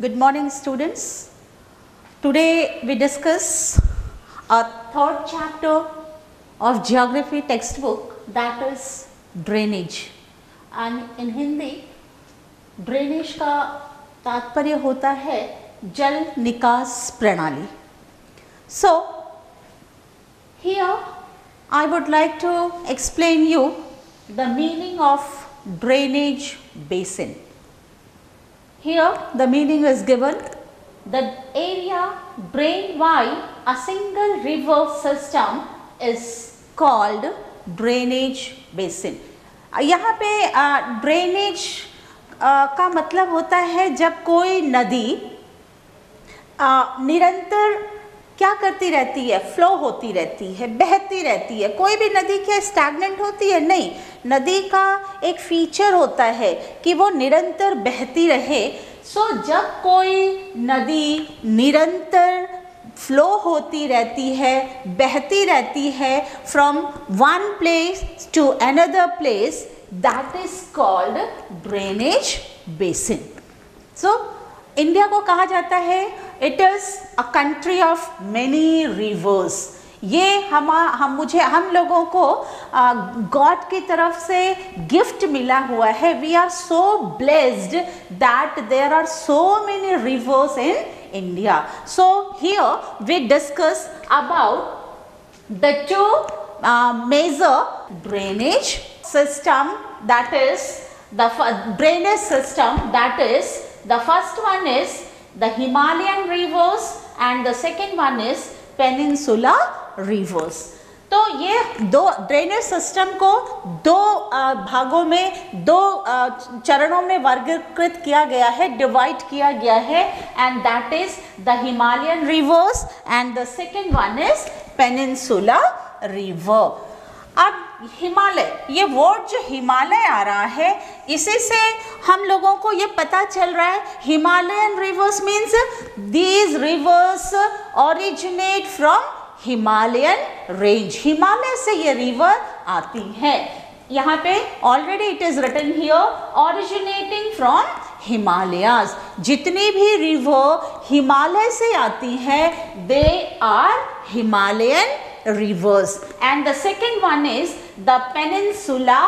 Good morning, students. Today we discuss a third chapter of geography textbook that is drainage. And in Hindi, drainage का तात्पर्य होता है जल निकास प्रणाली. So, here I would like to explain you the meaning of drainage basin. Here the meaning is given the area drained by a single river system is called drainage basin. यहाँ पे drainage का मतलब होता है जब कोई नदी निरंतर क्या करती रहती है? फ्लो होती रहती है बहती रहती है। कोई भी नदी क्या स्टैगनेंट होती है? नहीं। नदी का एक फीचर होता है कि वो निरंतर बहती रहे। सो so, जब कोई नदी निरंतर फ्लो होती रहती है बहती रहती है from one place to another place that is called drainage basin so India को कहा जाता है it is a country of many rivers ये हम हम, मुझे, हम लोगों को गॉड की तरफ़ से गिफ्ट मिला हुआ है. We are so blessed that there are so many rivers in India so here we discuss about the two major drainage system that is the drainage system that is The first one is the Himalayan rivers and the second one is Peninsula rivers. तो ये दो drainage system को दो भागों में, दो चरणों में वर्गीकृत किया गया है डिवाइड किया गया है and that is the Himalayan rivers and the second one is peninsula river अब हिमालय, ये वर्ड जो हिमालय आ रहा है, इसी से हम लोगों को ये पता चल रहा है Himalayan rivers means these rivers originate from Himalayan range Himalaya से ये रिवर आती है। यहाँ पे already it is written here originating from Himalayas जितनी भी रिवर हिमालय से आती है they are Himalayan rivers and the second one is the peninsula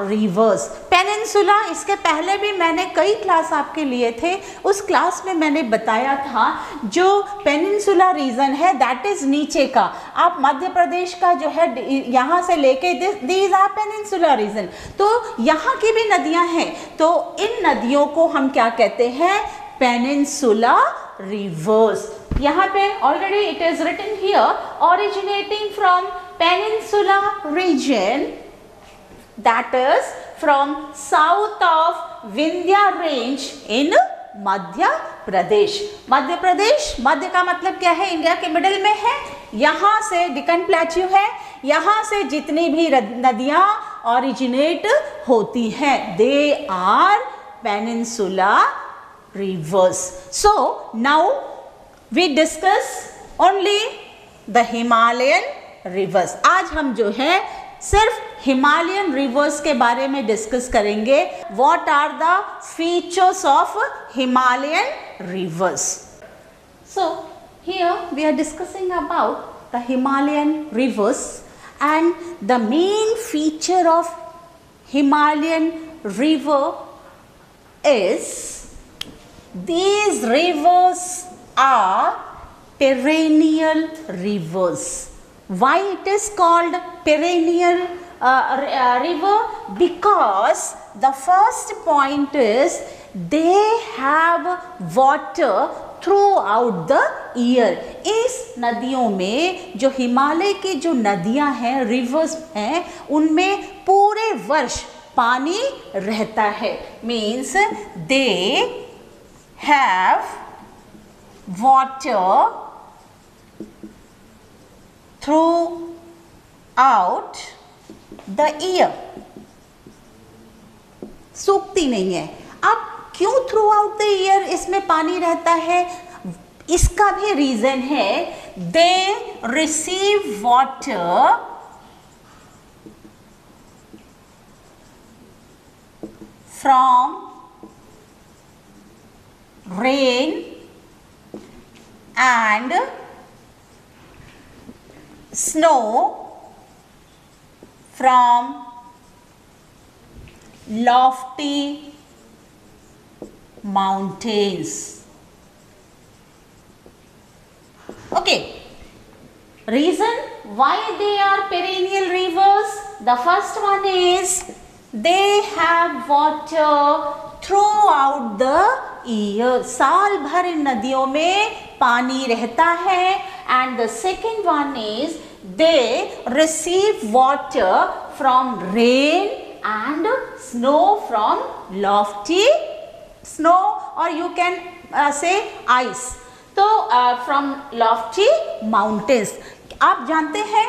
rivers peninsula, इसके पहले भी मैंने कई क्लास आपके लिए थे। उस क्लास में मैंने बताया था, जो पेनिनसुला रीजन है दैट इज़ नीचे का। आप मध्य प्रदेश का जो है यहाँ से लेके दीज आर पेनिनसुला रीजन तो यहाँ की भी नदियाँ हैं। तो इन नदियों को हम क्या कहते हैं? पेनिनसुला रिवर्स यहाँ पे already it is written here originating from peninsula region that is from south of Vindhya range in Madhya Pradesh Madhya Pradesh मध्य का मतलब क्या है? इंडिया के मिडिल में है। यहाँ से डिकन प्लेच्यू है। यहाँ से जितनी भी नदियाँ ओरिजिनेट होती हैं they are peninsula rivers so now we discuss only the Himalayan rivers. आज हम जो है, सिर्फ़ हिमालयन रिवर्स के बारे में डिस्कस करेंगे। What are the features of Himalayan rivers so here we are discussing about the Himalayan rivers and the main feature of Himalayan river is these rivers. Are perennial rivers why it is called perennial uh, uh, river because the first point is they have water throughout the year इस नदियों में जो हिमालय की जो नदियाँ हैं reverse हैं उनमें पूरे वर्ष पानी रहता है means they have water throughout the year. सूखती नहीं है। अब क्यों थ्रू आउट द ईयर इसमें पानी रहता है? इसका भी रीजन है they receive water from rain and snow from lofty mountains. Okay. Reason why they are perennial rivers? The first one is they have water throughout the year. साल भर इन नदियों में पानी रहता है and the second one is they receive water from rain and snow from lofty snow और you can say ice तो from lofty mountains आप जानते हैं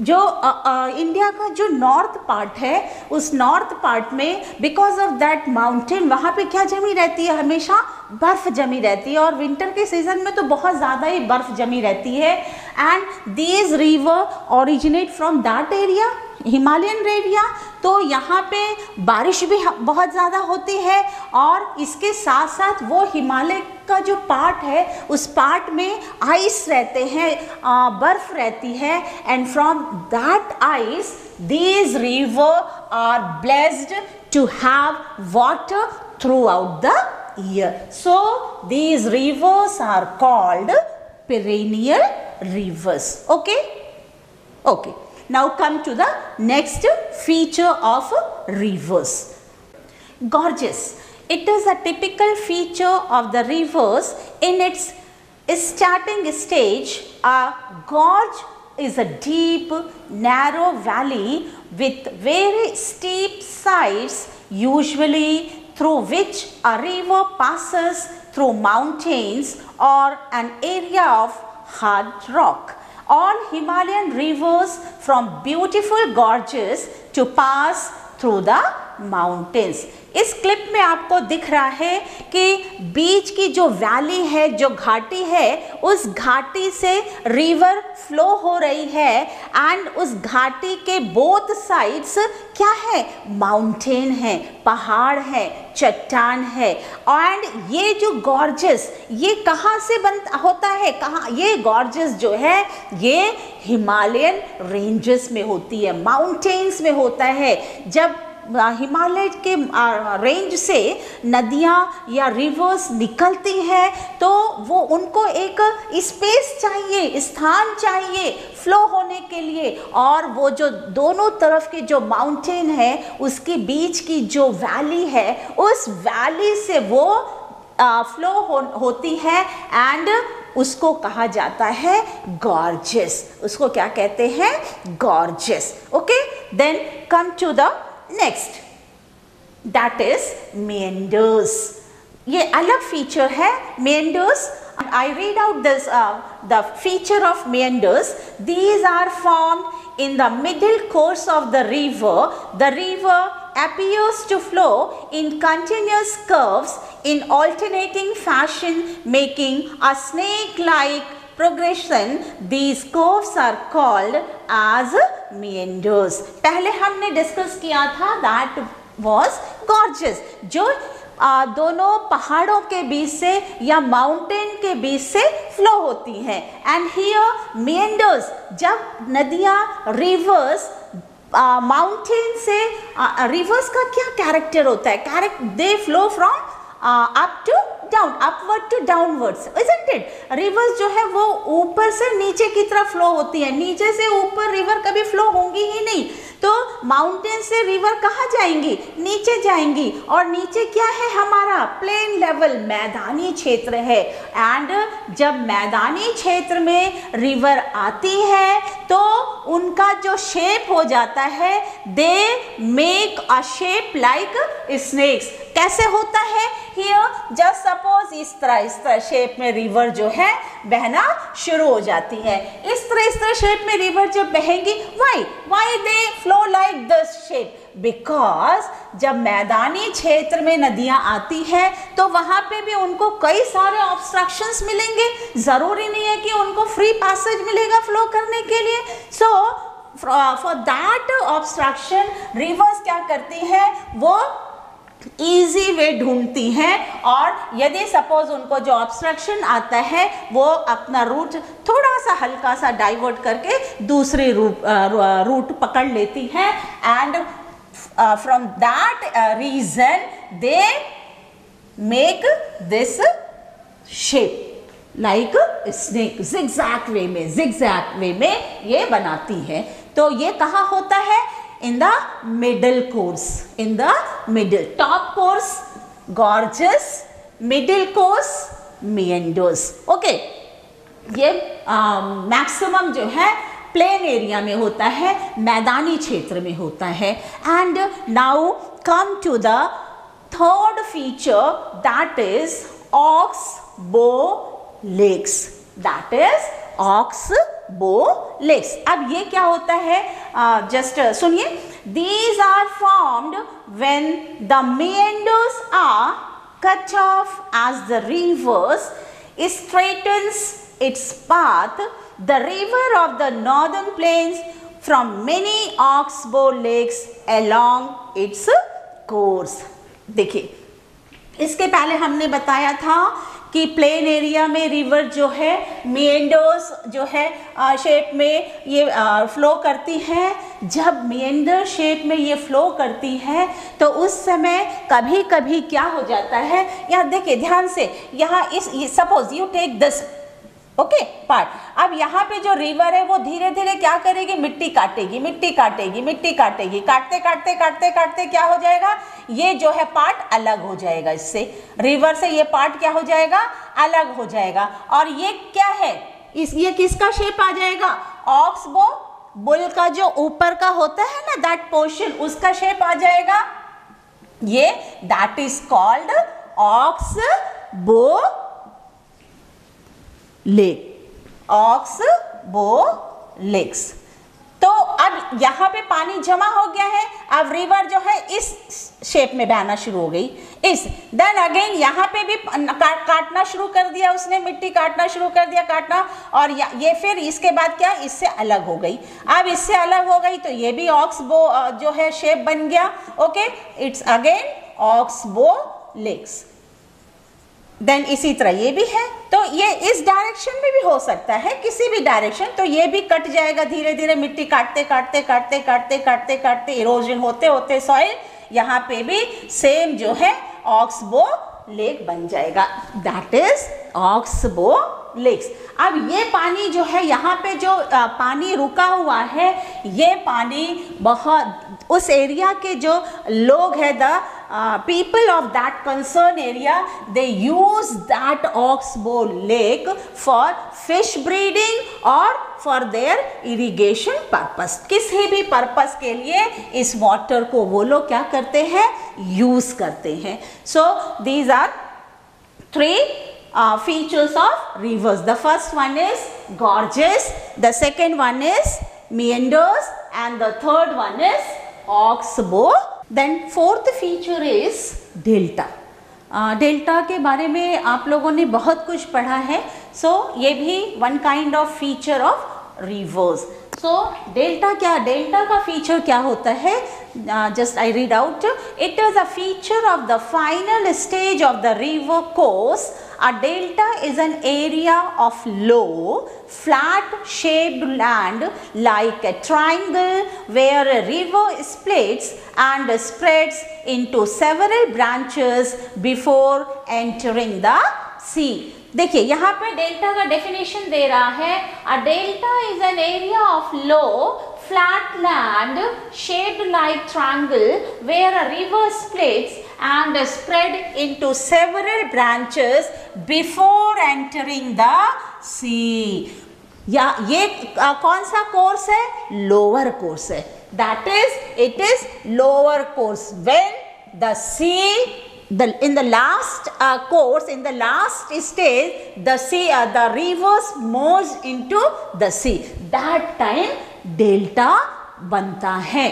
जो आ, आ, इंडिया का जो नॉर्थ पार्ट है उस नॉर्थ पार्ट में बिकॉज़ ऑफ़ दैट माउंटेन वहाँ पे क्या जमी रहती है? हमेशा बर्फ़ जमी रहती है और विंटर के सीज़न में तो बहुत ज़्यादा ही बर्फ़ जमी रहती है। And these river originate from that area Himalayan area तो यहाँ पे बारिश भी बहुत ज़्यादा होती है और इसके साथ साथ वो हिमालय का जो पार्ट है, उस पार्ट में आइस रहते हैं बर्फ़ रहती है। And from that ice these river are blessed to have water throughout the year so these rivers are called perennial rivers. Okay? Okay. Now come to the next feature of rivers. Gorges. It is a typical feature of the rivers. In its starting stage a gorge is a deep narrow valley with very steep sides usually through which a river passes through mountains or an area of hard rock. All Himalayan rivers from beautiful gorges to pass through the mountains. इस clip में आपको दिख रहा है कि बीच की जो valley है, जो घाटी है, उस घाटी से रिवर फ्लो हो रही है एंड उस घाटी के बोथ साइड्स क्या है? माउंटेन है, पहाड़ है, चट्टान है एंड ये जो गॉर्जस ये कहाँ से बन, होता है? कहाँ, ये गॉर्जस जो है, ये हिमालयन रेंजेस में होती है माउंटेन्स में होता है। जब हिमालय के रेंज से नदियाँ या रिवर्स निकलती हैं तो वो उनको एक स्पेस चाहिए स्थान चाहिए फ्लो होने के लिए। और वो जो दोनों तरफ़ के जो माउंटेन है उसके बीच की जो वैली है उस वैली से वो फ्लो हो, होती है एंड उसको कहा जाता है गॉर्जेस उसको क्या कहते हैं? Gorges okay then come to the next that is meanders ये अलग फीचर है meanders I read out this uh, the feature of meanders. These are formed in the middle course of the river. The river appears to flow in continuous curves in alternating fashion, making a snake-like progression. These curves are called as meanders. पहले हमने discuss किया था that was gorges जो आ, दोनों पहाड़ों के बीच से या माउंटेन के बीच से फ्लो होती हैं. एंड हियर मेंडर्स जब नदियाँ रिवर्स माउंटेन से रिवर्स का क्या कैरेक्टर होता है? Character they flow from up to down upward to downwards isn't it rivers जो है वो ऊपर से नीचे की तरफ़ फ्लो होती है। नीचे से ऊपर रिवर कभी फ्लो होंगी ही नहीं। तो माउंटेन से रिवर कहाँ जाएँगी? नीचे जाएँगी। और नीचे क्या है हमारा? प्लेन लेवल मैदानी क्षेत्र है। एंड जब मैदानी क्षेत्र में रिवर आती है तो उनका जो शेप हो जाता है they make a shape like snakes कैसे होता है? हियर जस्ट सपोज़ इस तरह इस तरह शेप में रिवर जो है, बहना शुरू हो जाती है। इस तरह इस तरह शेप में रिवर जब बहेंगी why why they flow like this shape because जब मैदानी क्षेत्र में नदियाँ आती हैं तो वहाँ पे भी उनको कई सारे ऑब्स्ट्रक्शंस मिलेंगे। ज़रूरी नहीं है कि उनको फ्री पैसेज मिलेगा फ्लो करने के लिए। So for that obstruction rivers क्या करती है? वो इजी वे ढूंढती हैं और यदि सपोज़ उनको जो ऑब्स्ट्रक्शन आता है, वो अपना रूट थोड़ा सा हल्का सा डाइवर्ट करके दूसरे रूट रूट पकड़ लेती हैं and from that region they make this shape like snake zigzag way में जिग्जैक वे में ये बनाती है। तो ये कहाँ होता है? In the middle course in the middle top course gorgeous middle course meanders okay ये मैक्सिमम uh, जो है प्लेन एरिया में होता है मैदानी क्षेत्र में होता है and now come to the third feature that is oxbow lakes that is oxbow lakes अब ये क्या होता है? जस्ट uh, सुनिए। These are formed when the meanders are cut off as the rivers straightens its path the river of the northern plains from many oxbow lakes along its course देखिए, इसके पहले हमने बताया था कि प्लेन एरिया में river जो है मेंडोस जो है शेप में ये फ्लो करती हैं। जब मेंडर शेप में ये फ्लो करती हैं तो उस समय कभी कभी क्या हो जाता है? यहाँ देखिए, ध्यान से, यहाँ इस suppose you take this okay part अब यहाँ पे जो रिवर है, वो धीरे धीरे क्या करेगी? मिट्टी काटेगी मिट्टी काटेगी मिट्टी काटेगी। काटते काटते काटते काटते क्या हो जाएगा? ये जो है पार्ट अलग हो जाएगा इससे। रिवर से ये पार्ट क्या हो जाएगा? अलग हो जाएगा। और ये क्या है? इस, ये किसका शेप आ जाएगा? ऑक्स बो बुल का जो ऊपर का होता है ना दैट पोर्शन उसका शेप आ जाएगा। ये that is called oxbow lake oxbow lakes तो अब यहाँ पे पानी जमा हो गया है। अब रिवर जो है इस शेप में बहना शुरू हो गई। इस देन अगेन यहाँ पे भी का, काटना शुरू कर दिया उसने। मिट्टी काटना शुरू कर दिया काटना। और ये फिर इसके बाद क्या? इससे अलग हो गई। अब इससे अलग हो गई तो ये भी ऑक्स बो जो है शेप बन गया। Okay it's again oxbow lakes then इसी तरह ये भी है तो ये इस डायरेक्शन में भी हो सकता है, किसी भी डायरेक्शन तो ये भी कट जाएगा धीरे धीरे मिट्टी काटते काटते काटते काटते काटते काटते इरोजन होते होते सॉइल यहाँ पे भी सेम जो है ऑक्सबो लेक बन जाएगा। दैट इज़ ऑक्सबो लेक्स अब ये पानी जो है, यहाँ पे जो पानी रुका हुआ है, ये पानी बहुत, उस एरिया के जो लोग हैं the people of that concern area they use that oxbow lake for fish breeding और फॉर देयर इरिगेशन पर्पस किसी भी पर्पस के लिए इस वाटर को वो लोग क्या करते हैं? यूज़ करते हैं. So these are three features of rivers the first one is gorges, the second one is meanders. And the third one is oxbow. Then fourth feature is delta delta के बारे में आप लोगों ने बहुत कुछ पढ़ा है। सो so, ये भी one kind of feature of rivers so delta क्या? डेल्टा का फीचर क्या होता है? Just I read out it is a feature of the final stage of the river course A delta is an area of low, flat shaped land like a triangle where a river splits and spreads into several branches before entering the sea. देखिए यहाँ पे delta का definition दे रहा है a delta is an area of low flat land shaped like triangle where a river splits and spread into several branches before entering the sea. या ये आ, कौन सा कोर्स है लोअर कोर्स है that is it is lower course when the sea the in the last course in the last stage the sea are the rivers moves into the sea that time delta बनता है।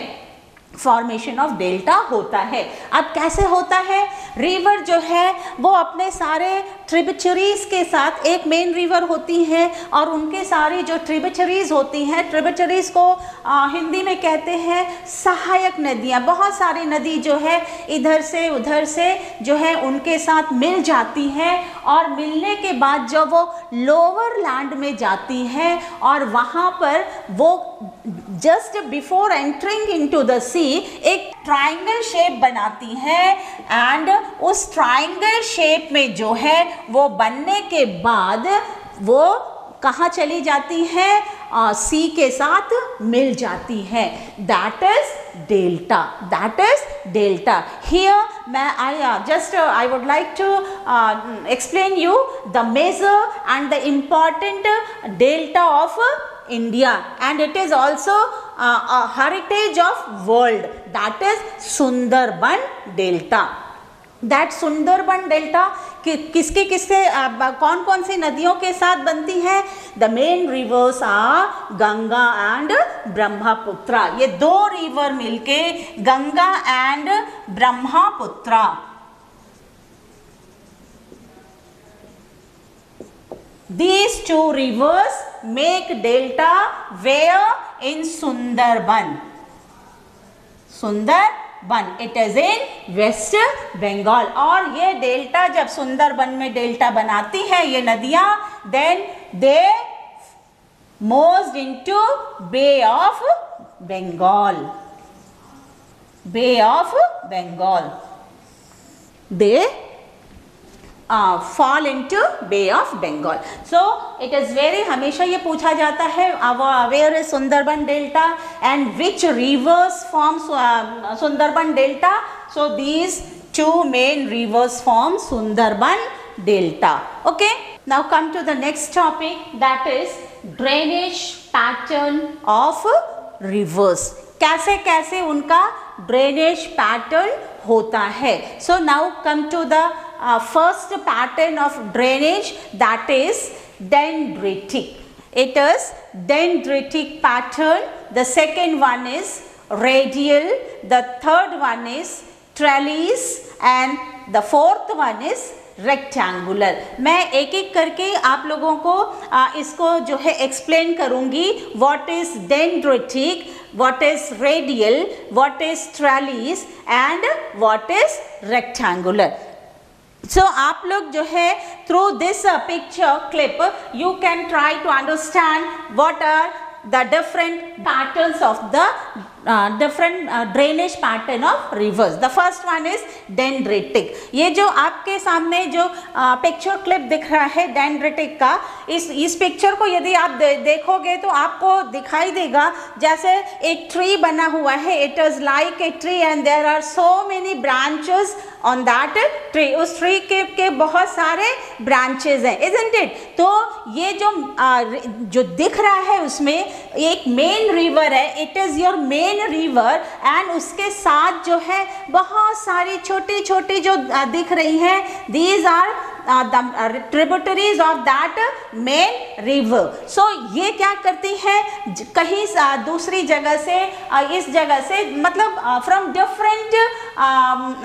Formation of delta होता है। अब कैसे होता है? River जो है, वो अपने सारे ट्रिबिचरीज के साथ एक मेन रिवर होती है और उनके सारी जो ट्रिबिचरीज होती हैं ट्रिबिचरीज को आ, हिंदी में कहते हैं सहायक नदियाँ। बहुत सारी नदी जो है इधर से उधर से जो है उनके साथ मिल जाती हैं और मिलने के बाद जब वो लोअर लैंड में जाती हैं और वहाँ पर वो just before entering into the sea एक ट्राइंगल शेप बनाती है एंड उस ट्राइंगल शेप में जो है वो बनने के बाद वो कहाँ चली जाती है? सी के साथ मिल जाती है। That is delta that is delta here मैं I just I would like to explain you the major and the important delta of it is also uh, a heritage of world. That is Sundarban Delta. That Sundarban delta कि, किसके किससे कौन कौन सी नदियों के साथ बनती है the main rivers ah Ganga and Brahmaputra ये दो रिवर मिलके Ganga and Brahmaputra These two rivers make delta where in Sundarban. Sundarban. बन it is in West Bengal और ये डेल्टा जब सुंदर सुंदरबन में डेल्टा बनाती है, ये नदियाँ then they most into Bay of Bengal Bay of Bengal they They fall into Bay of Bengal so it is very हमेशा ये पूछा जाता है where is Sundarban delta and which rivers form Sundarban delta so these two main rivers form Sundarban delta okay now come to the next topic that is drainage pattern of rivers कैसे कैसे उनका drainage pattern होता है? So now come to the uh, first pattern of drainage that is dendritic. It is dendritic pattern. The second one is radial. The third one is trellis and the fourth one is rectangular मैं एक एक करके आप लोगों को आ, इसको जो है एक्सप्लेन करूँगी what is dendritic what is radial what is trellis and what is rectangular So, आप लोग जो है through this uh, picture clip you can try to understand what are the different patterns of the uh, different uh, drainage pattern of rivers. The first one is dendritic. ये जो आपके सामने जो picture uh, clip दिख रहा है dendritic का इस इस पिक्चर को यदि आप दे, देखोगे तो आपको दिखाई देगा जैसे एक ट्री बना हुआ है it is like a tree and there are so many branches on that tree उस ट्री के, के बहुत सारे ब्रांचेज हैं इजेंट इट तो ये जो आ, जो दिख रहा है उसमें एक मेन रिवर है it is your main river and उसके साथ जो है बहुत सारी छोटी छोटी जो दिख रही हैं these are tributaries of that main river so ये क्या करती हैं? कहीं दूसरी जगह से इस जगह से मतलब फ्रॉम डिफरेंट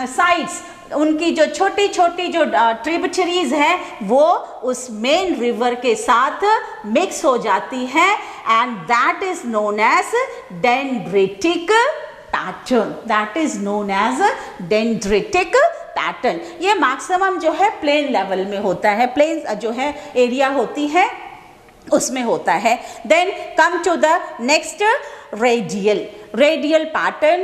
साइड्स उनकी जो छोटी छोटी जो ट्रिब्यूटरीज हैं, वो उस मेन रिवर के साथ मिक्स हो जाती है। And that is known as dendritic pattern that is known as dendritic pattern ये मैक्सिमम जो है प्लेन लेवल में होता है. प्लेन जो है एरिया होती है, उसमें होता है. Then come to the next radial radial pattern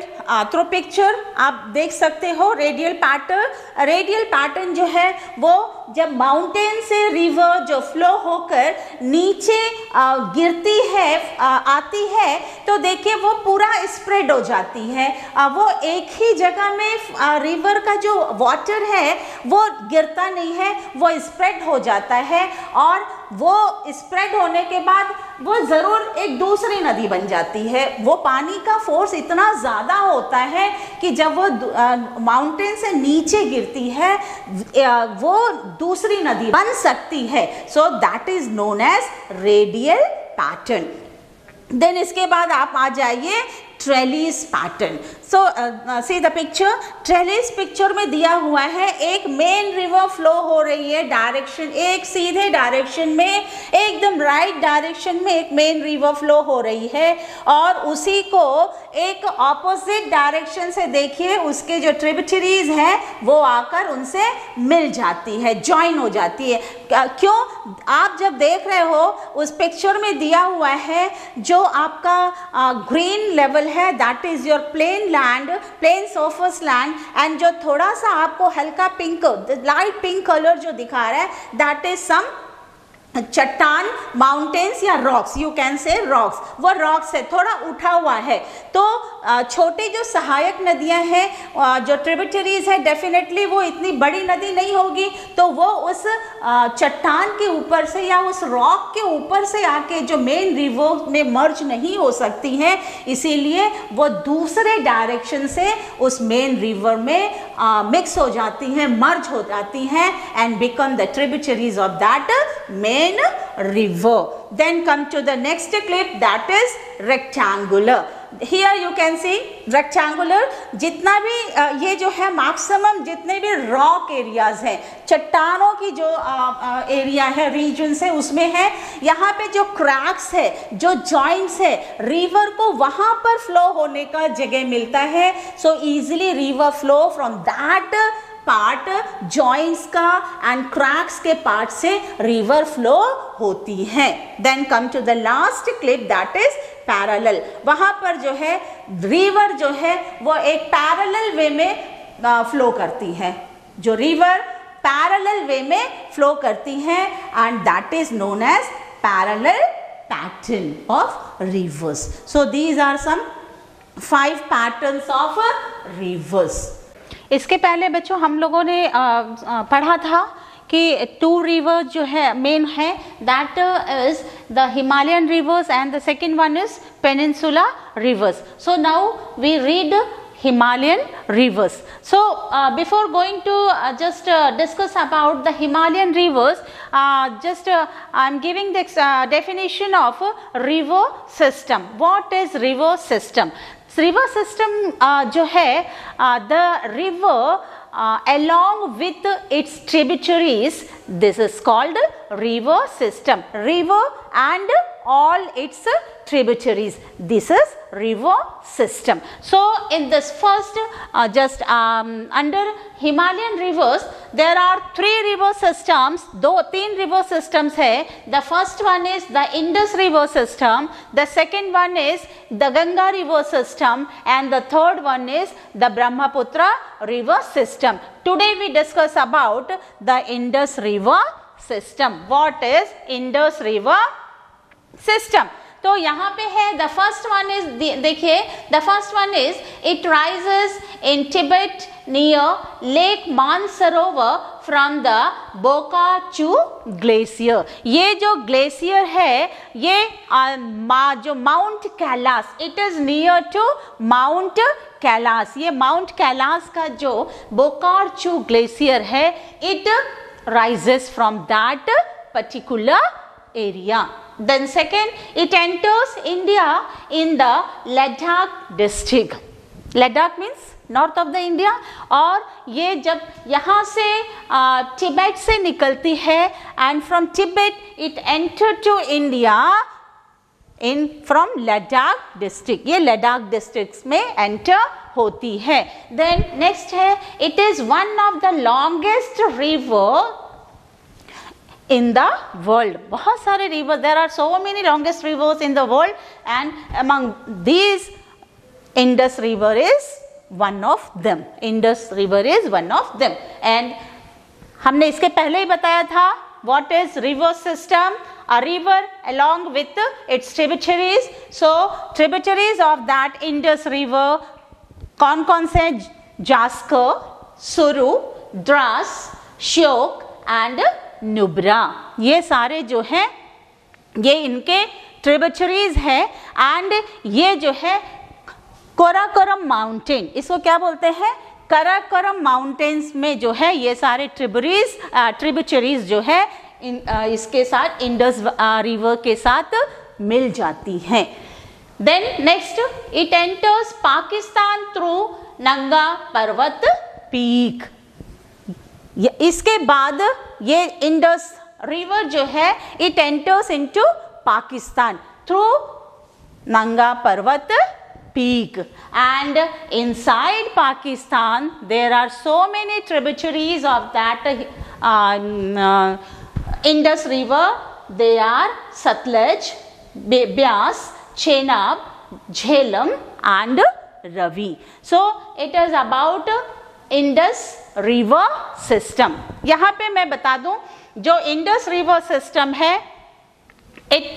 through picture आप देख सकते हो रेडियल पैटर्न रेडियल पैटर्न जो है वो जब माउंटेन से रिवर जो फ्लो होकर नीचे आ, गिरती है आ, आती है तो देखिए वो पूरा स्प्रेड हो जाती है. आ, वो एक ही जगह में आ, रिवर का जो वाटर है वो गिरता नहीं है वो स्प्रेड हो जाता है. और वो स्प्रेड होने के बाद वो ज़रूर एक दूसरी नदी बन जाती है। वो पानी का फोर्स इतना ज़्यादा होता है कि जब वो माउंटेन से नीचे गिरती है वो दूसरी नदी बन सकती है। So that is known as radial pattern then इसके बाद आप आ जाइए trellis pattern so see the picture trellis picture में दिया हुआ है, एक मेन रिवर फ्लो हो रही है डायरेक्शन एक सीधे डायरेक्शन में, एकदम राइट डायरेक्शन में एक मेन रिवर फ्लो हो रही है, और उसी को एक ऑपोजिट डायरेक्शन से देखिए, उसके जो ट्रिबिटरीज हैं, वो आकर उनसे मिल जाती है ज्वाइन हो जाती है। क्यों आप जब देख रहे हो, उस पिक्चर में दिया हुआ है, जो आपका ग्रीन लेवल है that is your plain land plain surface land and जो थोड़ा सा आपको हल्का पिंक लाइट पिंक कलर जो दिखा रहा है दैट इज़ सम चट्टान माउंटेन्स या rocks you can say rocks वो रॉक्स है, थोड़ा उठा हुआ है। तो छोटे जो सहायक नदियाँ हैं जो ट्रिबिटरीज है डेफिनेटली वो इतनी बड़ी नदी नहीं होगी। तो वो उस चट्टान के ऊपर से या उस रॉक के ऊपर से आके जो मेन रिवर में मर्ज नहीं हो सकती हैं, इसीलिए वो दूसरे डायरेक्शन से उस मेन रिवर में मिक्स हो जाती हैं मर्ज हो जाती हैं and become the tributaries of that main main river. Then come to the next clip, that is rectangular. Here you can see rectangular जितना भी ये जो है मैक्सिमम जितने भी रॉक एरियाज़ हैं, चट्टानों की जो एरिया है रीजन है उसमें है, यहाँ पे जो क्रैक्स है, जो जॉइंट्स है रिवर को वहाँ पर फ्लो होने का जगह मिलता है so easily river flow from that part joints का एंड क्रैक्स के पार्ट से रिवर फ्लो होती है। Then come to the last clip that is parallel वहाँ पर जो है रिवर जो है, वो एक पैरेलल वे में फ्लो करती है। जो रिवर पैरेलल वे में फ्लो करती है and that is known as parallel pattern of rivers so these are some five patterns of rivers इसके पहले बच्चों, हम लोगों ने पढ़ा था कि टू रिवर्स जो है मेन है that is the Himalayan rivers and the second one is peninsula rivers so now we read Himalayan rivers so before going to just discuss about the Himalayan rivers just I am giving the definition of river system what is river system river system uh, जो uh, the river uh, along with its tributaries this is called river system. River and all its tributaries. This is river system. So, in this first uh, just um, under Himalayan rivers there are three river systems though three river systems hai. The first one is the Indus river system, the second one is the Ganga river system and the third one is the Brahmaputra river system. Today we discuss about the Indus river system. What is Indus river system? तो यहाँ पे है the first one is देखिए the first one is it rises in Tibet near Lake Mansarovar from the Bokhar Chu glacier ये जो glacier है ये आ, मा, जो Mount Kailash it is near to Mount Kailash ये माउंट कैलास का जो बोकार चू ग्लेशियर है it rises from that particular area Then second, it enters India in the Ladakh district. Ladakh means north of the India और ये जब यहाँ से तिब्बत से निकलती है and from Tibet it enter to India in from Ladakh district ये Ladakh district में एंटर होती है. देन नेक्स्ट है it is one of the longest river in the world. बहुत सारे rivers, there are so many longest rivers in the world and among these Indus river is one of them. Indus river is one of them and हमने इसके पहले ही बताया था what is river system a river along with its tributaries so tributaries of that Indus river कौन कौन से जास्कर सुरु Dras Shyok and Nubra. ये सारे जो हैं ये इनके ट्रिबचरीज है एंड ये जो है कोराकोरम माउंटेन इसको क्या बोलते हैं? कराकोरम माउंटेन्स में जो है ये सारे ट्रिबरीज ट्रिबचरीज जो है इन, आ, इसके साथ इंडस रिवर के साथ मिल जाती हैं। Then next it enters Pakistan through Nanga Parvat peak. इसके बाद ये इंडस रिवर जो है it enters into Pakistan through Nanga Parbat peak and inside Pakistan there are so many tributaries of that Indus river they are Sutlej Beas Chenab Jhelum and Ravi so it is about Indus river system यहाँ पे मैं बता दूँ जो Indus river system है it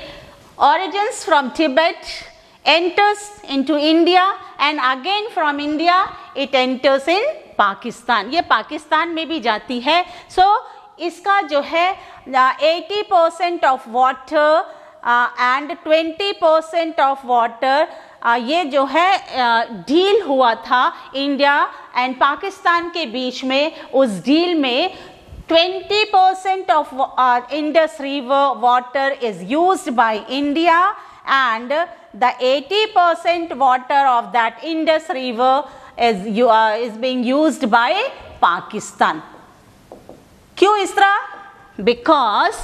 origins from Tibet enters into India and again from India it enters in Pakistan ये पाकिस्तान में भी जाती है. सो so, इसका जो है eighty percent of water and 20 percent of water ये जो है डील uh, हुआ था इंडिया एंड पाकिस्तान के बीच में उस डील में 20% percent of Indus river water is use by India and the 80% percent water of that Indus river is you is being use by Pakistan क्यों इस तरह? बिकॉज़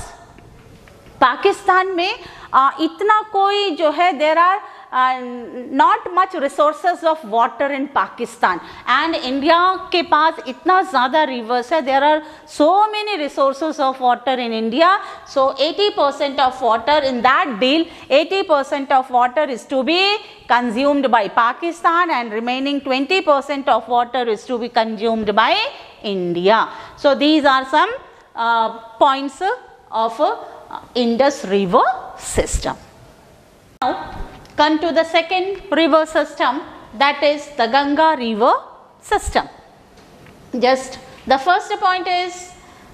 पाकिस्तान में uh, इतना कोई जो है there are Not much resources of water in Pakistan and India के पास इतना ज़्यादा रिवर्स है there are so many resources of water in India so 80 percent of water in that deal 80 percent of water is to be consumed by Pakistan and remaining 20 percent of water is to be consumed by India. So, these are some uh, points of uh, Indus river system. Now, come to the second river system that is the Ganga river system. Just the first point is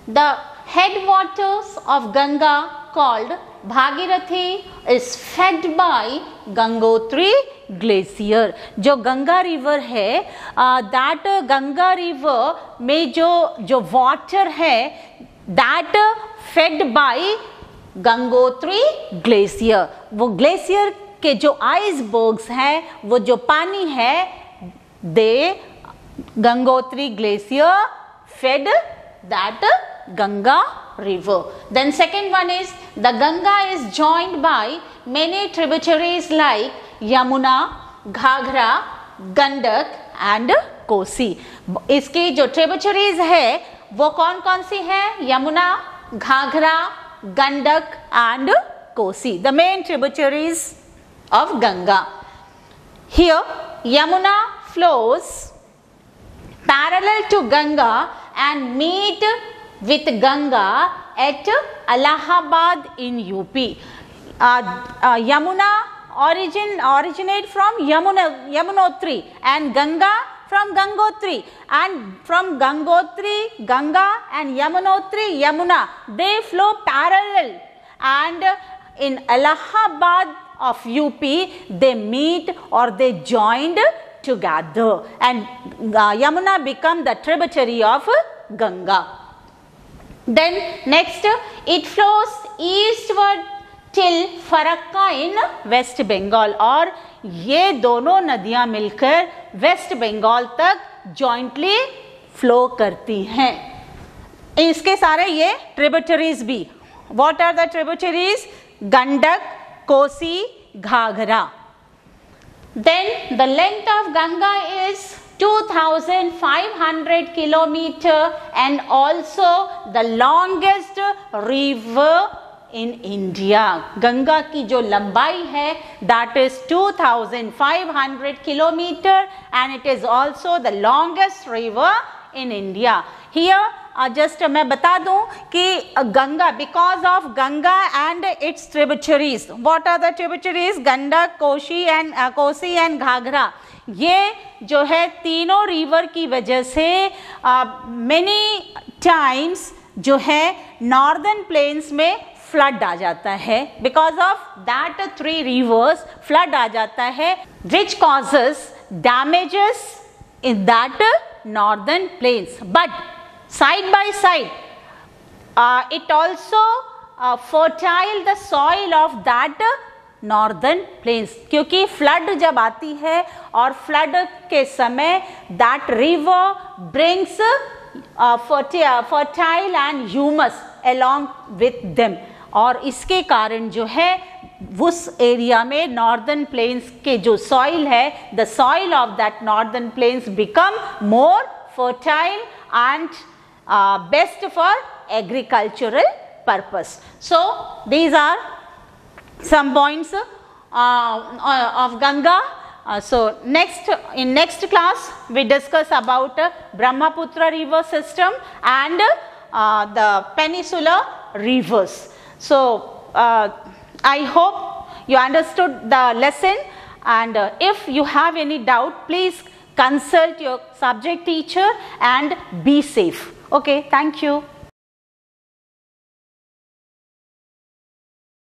the headwaters of Ganga called Bhagirathi is fed by Gangotri glacier जो Ganga river है that Ganga river में जो जो water है that fed by Gangotri glacier वो glacier के जो icebergs हैं, वो जो पानी है the Gangotri glacier fed that Ganga river. Then second one is, the ganga is joined by many tributaries like yamuna Ghaghara Gandak and Kosi इसकी जो ट्रिब्यूटरीज है, वो कौन कौन सी है? Yamuna Ghaghara Gandak and Kosi the main tributaries of Ganga. Here Yamuna flows parallel to Ganga and meet with Ganga at Allahabad in UP. Uh, uh, Yamuna origin originate from Yamuna, Yamunotri and Ganga from Gangotri and from Gangotri, Ganga and Yamunotri, Yamuna they flow parallel and in Allahabad of UP, they meet or they joined together and uh, Yamuna become the tributary of Ganga. Then next it flows eastward till Farakka in West Bengal और ये दोनों नदियाँ मिलकर waste Bengal तक jointly flow करती हैं इसके सारे ये ट्रिब्यूटरीज भी what are the tributaries Gandak Kosi Ghaghara. Then the length of Ganga is 2500 kilometer and also the longest river in India. Ganga ki jo lambai hai that is 2500 kilometer and it is also the longest river in India. Here just uh, मैं बता दूँ कि Ganga because of Ganga and its tributaries what are the tributaries Gandak Kosi and Kosi and Ghaghara. ये जो है तीनों river की वजह से मेनी uh, टाइम्स जो है नॉर्दर्न प्लेन्स में फ्लड आ जाता है. Because of that three rivers flood आ जाता है which causes damages in that northern plains but side by side uh, it also uh, fertile the soil of that northern plains क्योंकि flood जब आती है और फ्लड के समय that river brings fertile and humus along with them और इसके कारण जो है उस एरिया में नॉर्दर्न प्लेन्स के जो सॉइल है the soil of that northern plains become more fertile and uh, best for agricultural purpose. So, these are some points uh, uh, of Ganga. Uh, so, next in next class we discuss about uh, Brahmaputra river system and uh, the Peninsula rivers. So, I hope you understood the lesson and if you have any doubt please consult your subject teacher and be safe. Okay, thank you.